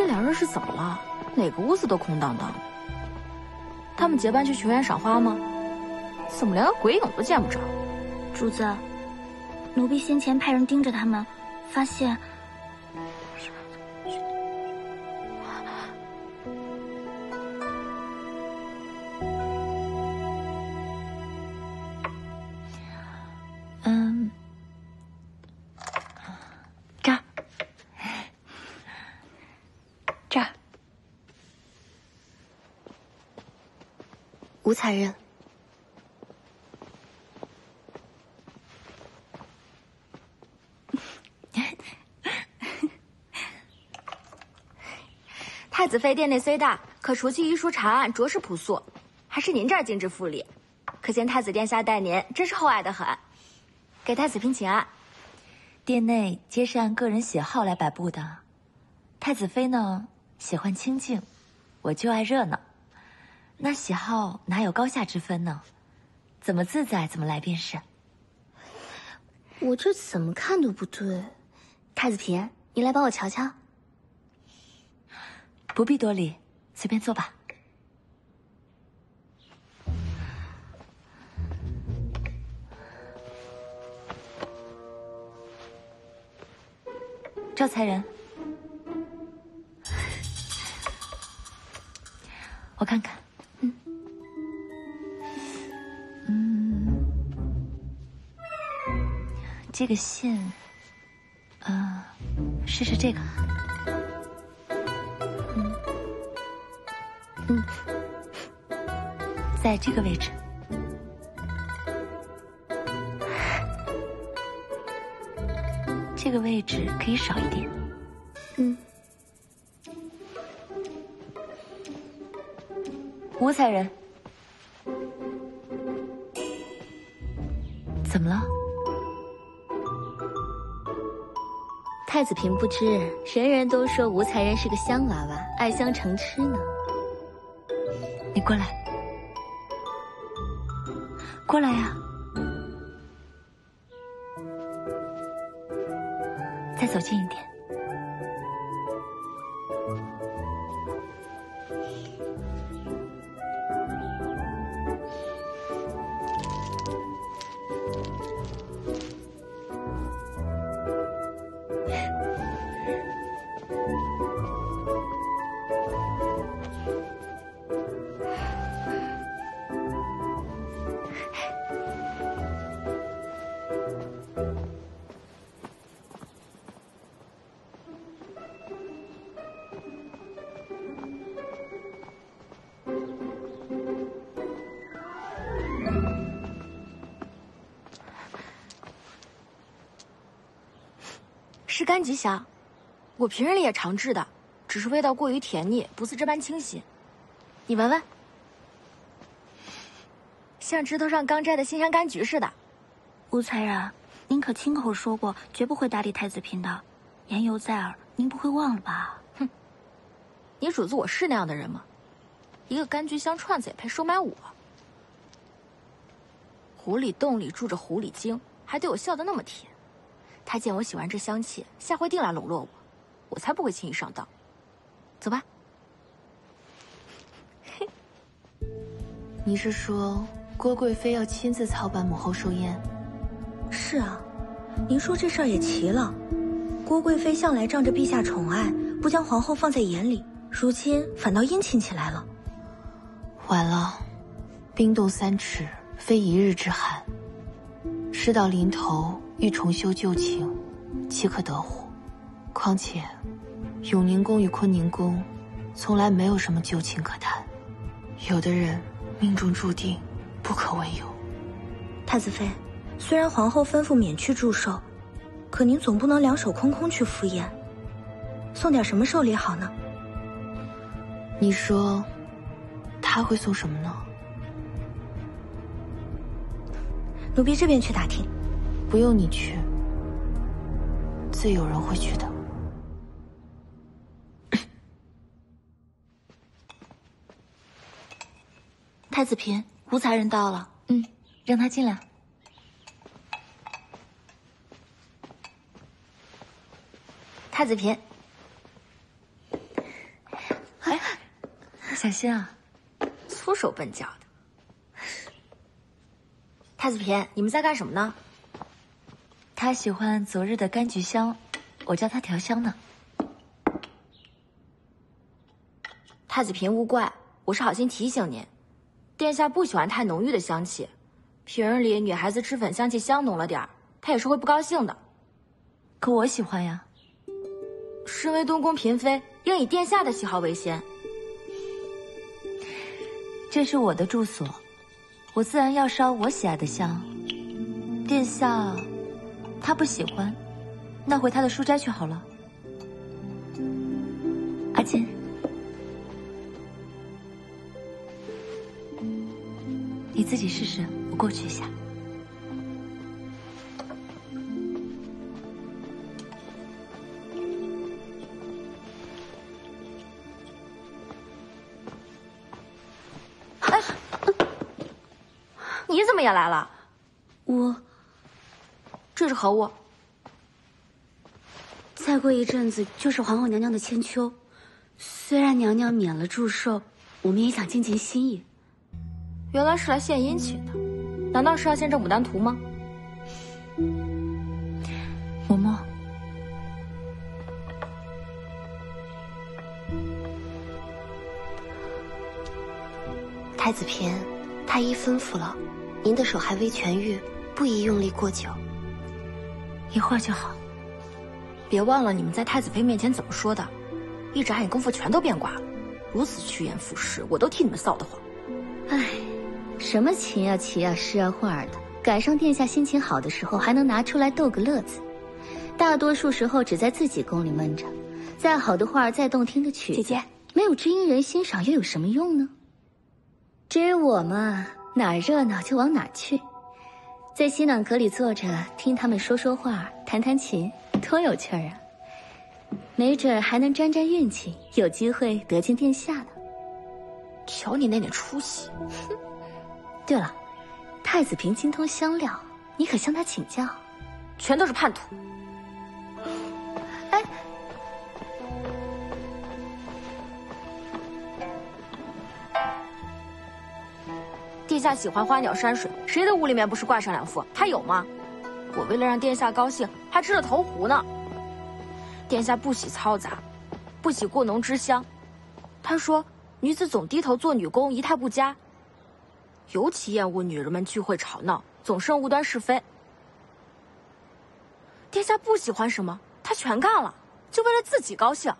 这两人是怎么了？哪个屋子都空荡荡的。他们结伴去琼园赏花吗？怎么连个鬼影都见不着？主子，奴婢先前派人盯着他们，发现。吴才人，太子妃殿内虽大，可除去医书查案，着实朴素。还是您这儿精致富丽，可见太子殿下待您真是厚爱的很。给太子嫔请安。殿内皆是按个人喜好来摆布的。太子妃呢，喜欢清静，我就爱热闹。那喜好哪有高下之分呢？怎么自在怎么来便是。我这怎么看都不对，太子嫔，你来帮我瞧瞧。不必多礼，随便坐吧。赵才人，我看看。这个线，呃，试试这个。嗯，嗯，在这个位置，这个位置可以少一点。嗯，五彩人，太子嫔不知，人人都说吴才人是个香娃娃，爱香成痴呢。你过来，过来呀！再走近一点。是柑橘香，我平日里也常制的，只是味道过于甜腻，不似这般清新。你闻闻，像枝头上刚摘的新鲜柑橘似的。吴才人，您可亲口说过绝不会搭理太子嫔的，言犹在耳，您不会忘了吧？哼，你主子我是那样的人吗？一个柑橘香串子也配收买我？狐狸洞里住着狐狸精，还对我笑得那么甜。他见我喜欢这香气，下回定来笼络我。我才不会轻易上当。走吧。嘿，你是说郭贵妃要亲自操办母后寿宴？是啊，您说这事儿也奇了。郭贵妃向来仗着陛下宠爱，不将皇后放在眼里，如今反倒殷勤起来了。晚了，冰冻三尺，非一日之寒。事到临头，欲重修旧情，岂可得乎？况且，永宁宫与坤宁宫，从来没有什么旧情可谈。有的人命中注定，不可为有。太子妃，虽然皇后吩咐免去祝寿。可您总不能两手空空去赴宴，送点什么寿礼好呢？你说，他会送什么呢？奴婢这边去打听。不用你去，自有人会去的。太子嫔，吴才人到了。嗯，让他进来。太子嫔，哎，小心啊！粗手笨脚的。太子嫔，你们在干什么呢？他喜欢昨日的柑橘香，我教他调香呢。太子嫔勿怪，我是好心提醒您，殿下不喜欢太浓郁的香气，平日里女孩子吃粉香气香浓了点他也是会不高兴的。可我喜欢呀。身为东宫嫔妃，应以殿下的喜好为先。这是我的住所，我自然要烧我喜爱的香。殿下，他不喜欢，那回他的书斋去好了。阿金，你自己试试，我过去一下。哎，你怎么也来了，我这是何物？再过一阵子就是皇后娘娘的千秋，虽然娘娘免了祝寿，我们也想尽尽心意。原来是来献殷勤的，难道是要献这牡丹图吗？嬷嬷，太子嫔，太医吩咐了。您的手还未痊愈，不宜用力过久。一会儿就好。别忘了你们在太子妃面前怎么说的，一眨眼功夫全都变卦了，如此趋炎附势，我都替你们臊得慌。唉，什么琴啊、棋啊诗啊画的，赶上殿下心情好的时候还能拿出来逗个乐子，大多数时候只在自己宫里闷着。再好的画，再动听的曲，姐姐没有知音人欣赏又有什么用呢？至于我嘛。哪热闹就往哪去，在西暖阁里坐着听他们说说话、弹弹琴，多有趣儿啊！没准还能沾沾运气，有机会得见殿下呢。瞧你那点出息！对了，太子平精通香料，你可向他请教。全都是叛徒！殿下喜欢花鸟山水，谁的屋里面不是挂上两副？他有吗？我为了让殿下高兴，还织了头壶呢。殿下不喜嘈杂，不喜过浓之香。他说，女子总低头做女工，仪态不佳。尤其厌恶女人们聚会吵闹，总生无端是非。殿下不喜欢什么，他全干了，就为了自己高兴。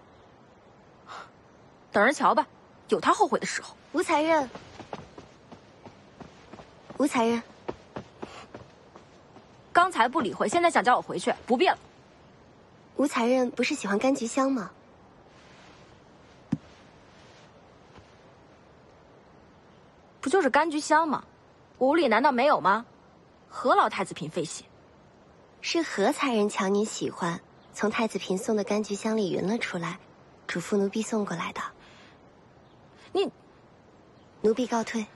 等着瞧吧，有他后悔的时候。吴才人。吴才人，刚才不理会，现在想叫我回去，不必了。吴才人不是喜欢柑橘香吗？不就是柑橘香吗？屋里难道没有吗？何劳太子嫔费心？是何才人瞧你喜欢，从太子嫔送的柑橘香里匀了出来，嘱咐奴婢送过来的。你，奴婢告退。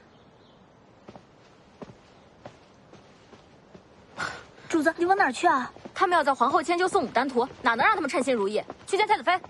主子，你往哪儿去啊？他们要在皇后迁就送牡丹图，哪能让他们称心如意？去见太子妃。